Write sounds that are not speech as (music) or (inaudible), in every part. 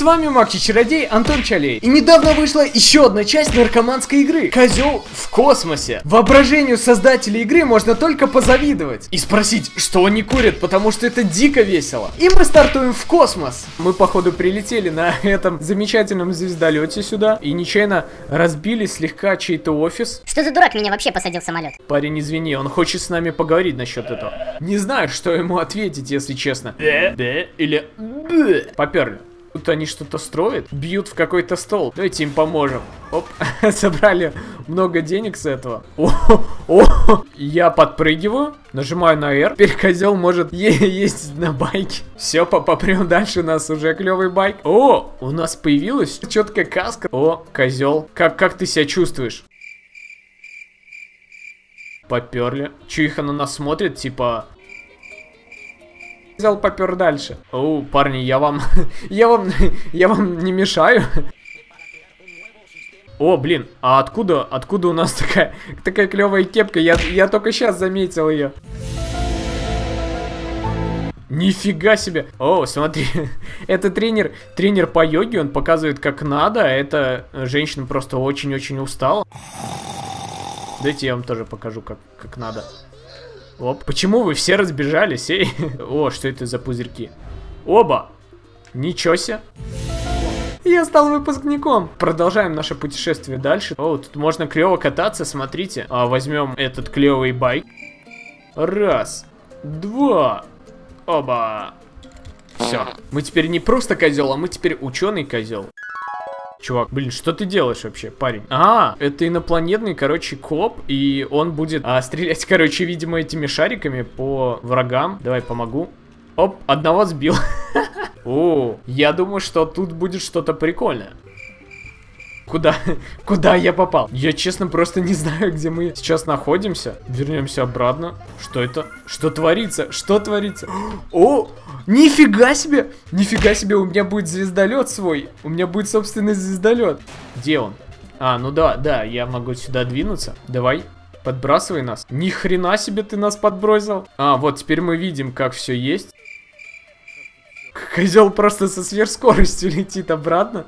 С вами Макчи Чародей Антон Чалей. И недавно вышла еще одна часть наркоманской игры. Козел в космосе. Воображению создателей игры можно только позавидовать. И спросить, что они курят, потому что это дико весело. И мы стартуем в космос. Мы, походу, прилетели на (laughs) этом замечательном звездолете сюда. И нечаянно разбили слегка чей-то офис. Что за дурак меня вообще посадил в самолет? Парень, извини, он хочет с нами поговорить насчет этого. Не знаю, что ему ответить, если честно. Да, да, или... Поперли. Тут они что-то строят, бьют в какой-то стол. Давайте им поможем. Оп, (laughs) собрали много денег с этого. О, о, я подпрыгиваю, нажимаю на R. Теперь козел может ездить на байке. Все, попрем дальше, у нас уже клевый байк. О, у нас появилась четкая каска. О, козел, как, как ты себя чувствуешь? Поперли. Че их на нас смотрит, типа, взял, попер дальше. О, парни, я вам... (laughs) я вам... я вам не мешаю. О, блин, а откуда, откуда у нас такая, такая клевая кепка? Я, я только сейчас заметил ее. Нифига себе. О, смотри, (laughs) это тренер, тренер по йоге, он показывает как надо, а эта женщина просто очень-очень устала. Дайте я вам тоже покажу, как, как надо. Оп. Почему вы все разбежались, эй? (laughs) О, что это за пузырьки? Оба! Ничего себе! Я стал выпускником. Продолжаем наше путешествие дальше. О, тут можно клево кататься, смотрите. А, возьмем этот клевый байк. Раз, два, оба. Все. Мы теперь не просто козел, а мы теперь ученый козел. Чувак, блин, что ты делаешь вообще, парень? А, это инопланетный, короче, коп, и он будет а, стрелять, (laughs) короче, видимо, этими шариками по врагам. Давай, помогу. Оп, одного сбил. (laughs) О, я думаю, что тут будет что-то прикольное. Куда? (laughs) Куда я попал? Я, честно, просто не знаю, где мы сейчас находимся. Вернемся обратно. Что это? Что творится? Что творится? (gasps) О, нифига себе! Нифига себе, у меня будет звездолет свой. У меня будет собственный звездолет. Где он? А, ну да, да, я могу сюда двинуться. Давай, подбрасывай нас. Ни хрена себе ты нас подбросил. А, вот теперь мы видим, как все есть. Козел просто со сверхскоростью летит обратно.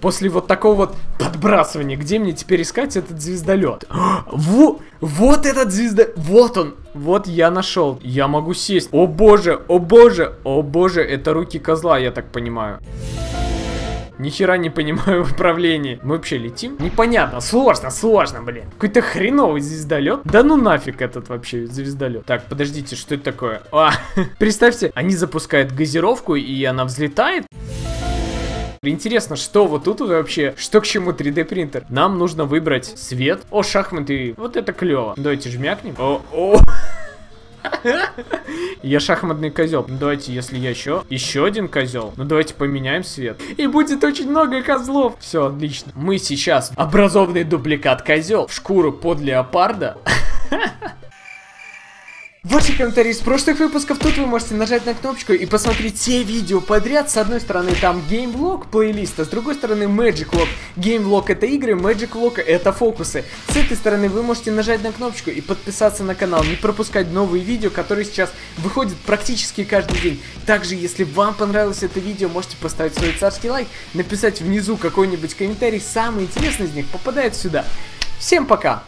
После вот такого вот подбрасывания, где мне теперь искать этот звездолет? (gasps) Во, вот этот звездолет, вот он, вот я нашел. Я могу сесть. О боже, о боже, о боже, это руки козла, я так понимаю. Ни хера не понимаю (laughs) в. Мы вообще летим? Непонятно, сложно, сложно, блин. Какой-то хреновый звездолет. Да ну нафиг этот вообще звездолет. Так, подождите, что это такое? А, (laughs) представьте, они запускают газировку, и она взлетает. Интересно, что вот тут вообще, что к чему 3D принтер? Нам нужно выбрать цвет. О, шахматы, вот это клево. Давайте жмякнем. О, о. (laughs) Я шахматный козел. Давайте, если я еще, еще один козел. Ну давайте поменяем цвет. И будет очень много козлов. Все, отлично. Мы сейчас образованный дубликат козел в шкуру под леопарда. Ваши комментарии из прошлых выпусков, тут вы можете нажать на кнопочку и посмотреть все видео подряд. С одной стороны там геймблог плейлиста, с другой стороны Magic Log. Геймблог это игры, Magic Log это фокусы. С этой стороны вы можете нажать на кнопочку и подписаться на канал, не пропускать новые видео, которые сейчас выходят практически каждый день. Также, если вам понравилось это видео, можете поставить свой царский лайк, написать внизу какой-нибудь комментарий, самый интересный из них попадает сюда. Всем пока!